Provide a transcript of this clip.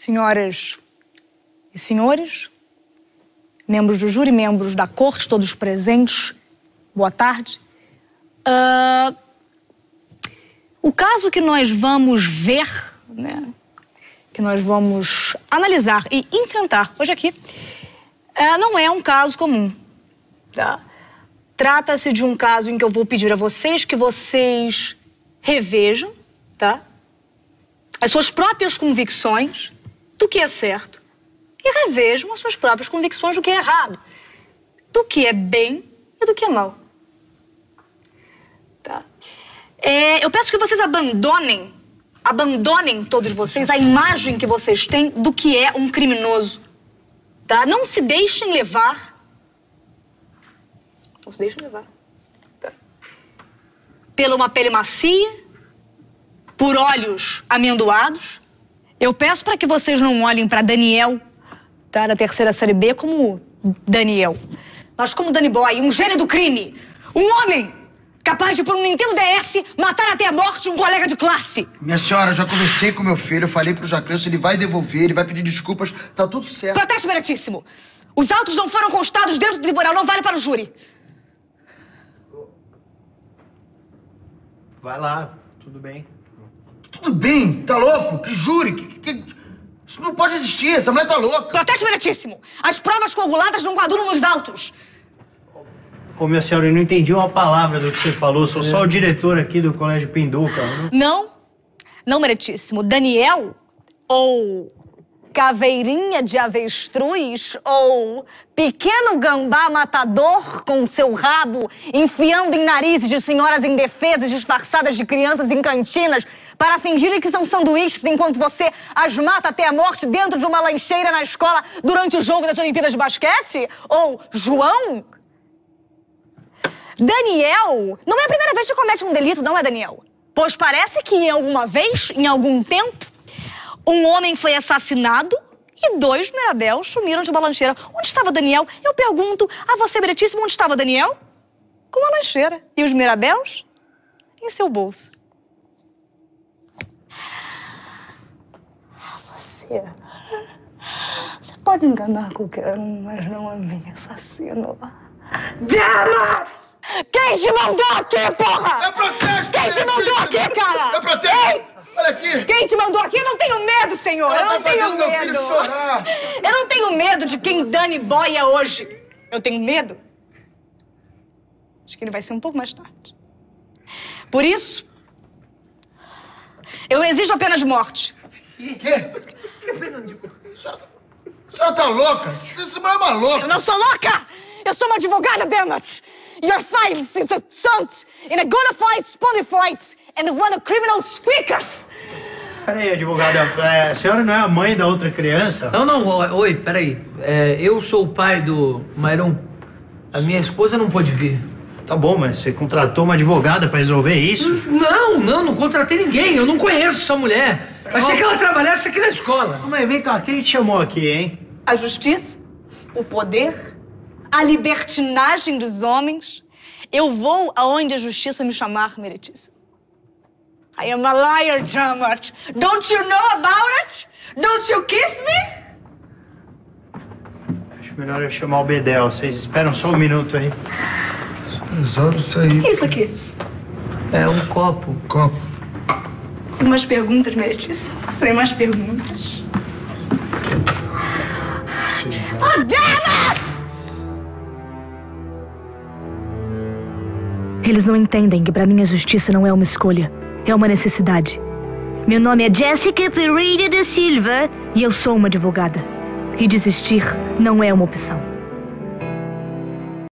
senhoras e senhores, membros do júri, membros da corte, todos presentes, boa tarde. Uh, o caso que nós vamos ver, né, que nós vamos analisar e enfrentar hoje aqui, uh, não é um caso comum. Tá? Trata-se de um caso em que eu vou pedir a vocês que vocês revejam, tá? As suas próprias convicções do que é certo e revejam as suas próprias convicções do que é errado, do que é bem e do que é mal. Tá? É, eu peço que vocês abandonem, abandonem todos vocês a imagem que vocês têm do que é um criminoso. Tá? Não se deixem levar. Não se deixem levar. Tá? Pela uma pele macia, por olhos amendoados. Eu peço para que vocês não olhem para Daniel, tá? Da terceira série B, como Daniel. Mas como Danny Boy, um gênio do crime. Um homem capaz de, por um Nintendo DS, matar até a morte um colega de classe. Minha senhora, eu já conversei com meu filho, eu falei pro Jacleuso, ele vai devolver, ele vai pedir desculpas, tá tudo certo. Protesto meritíssimo. Os autos não foram constados dentro do tribunal, não vale para o júri. Vai lá, tudo bem. Tudo bem, tá louco? Que júri, que, que, Isso não pode existir, essa mulher tá louca. Protesto meritíssimo. As provas coaguladas não coadulam nos autos. Ô, minha senhora, eu não entendi uma palavra do que você falou. Sou só o diretor aqui do Colégio Pinduca. Não, não, meritíssimo. Daniel, ou caveirinha de avestruz, ou pequeno gambá matador com seu rabo enfiando em narizes de senhoras indefesas disfarçadas de crianças em cantinas para fingirem que são sanduíches enquanto você as mata até a morte dentro de uma lancheira na escola durante o jogo das Olimpíadas de Basquete? Ou João? Daniel não é a primeira vez que comete um delito, não é, Daniel? Pois parece que em alguma vez, em algum tempo, um homem foi assassinado e dois Mirabel sumiram de uma lancheira. Onde estava Daniel? Eu pergunto a você, Bretíssimo, onde estava Daniel? Com a lancheira. E os Mirabels? Em seu bolso. Você. Você pode enganar qualquer um, mas não a mim, assassino. Damn quem te mandou aqui, porra? Senhor! Eu não tá tenho medo! Eu não tenho medo de quem Dani Boy é hoje! Eu tenho medo? Acho que ele vai ser um pouco mais tarde. Por isso, eu exijo a pena de morte. Quê? Que pena de morte? A senhora, a senhora tá louca? Você é uma louca! Eu não sou louca! Eu sou uma advogada, Demet! Your files is a stunt in a gonna fight, spawny fights, and one of criminal squeakers. Peraí, advogada, é, a senhora não é a mãe da outra criança? Não, não, oi, peraí. É, eu sou o pai do Mairon. A minha esposa não pôde vir. Tá bom, mas você contratou uma advogada pra resolver isso? Não, não, não contratei ninguém. Eu não conheço essa mulher. Achei que ela trabalhasse aqui na escola. Mas vem cá, quem te chamou aqui, hein? A justiça, o poder, a libertinagem dos homens. Eu vou aonde a justiça me chamar, meritíssimo. I am a liar, Jamat. Don't you know about it? Don't you kiss me? Acho melhor eu chamar o Bedel. Vocês esperam só um minuto aí. Resolve isso aí. O que é isso aqui? É um copo. Copo. Sem mais perguntas, meritíssimo. Sem mais perguntas. Oh, damn it! Eles não entendem que para mim a justiça não é uma escolha, é uma necessidade. Meu nome é Jessica Pereira da Silva e eu sou uma advogada. E desistir não é uma opção.